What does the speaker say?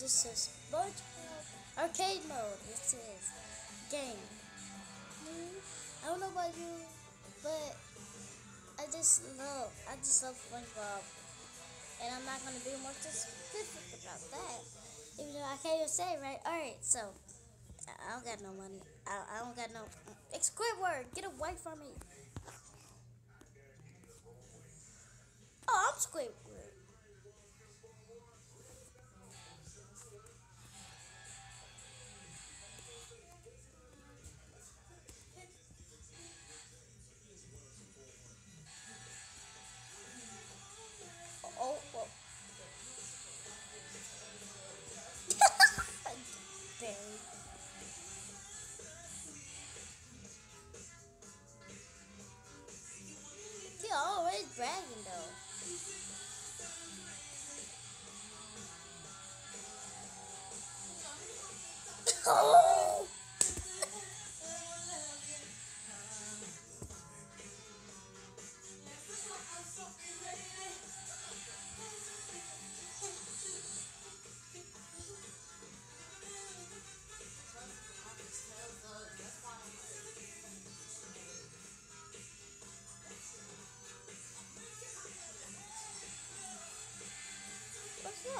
this is SpongeBob arcade mode. This is game. Hmm, I don't know about you, but I just love, I just love SpongeBob, and I'm not gonna be more specific about that, even though I can't even say right. All right, so I don't got no money. I, I don't got no. It's Squidward, get away from me. Oh, I'm Squidward. Always bragging though. Oh! て